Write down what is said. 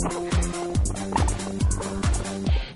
¡Suscríbete al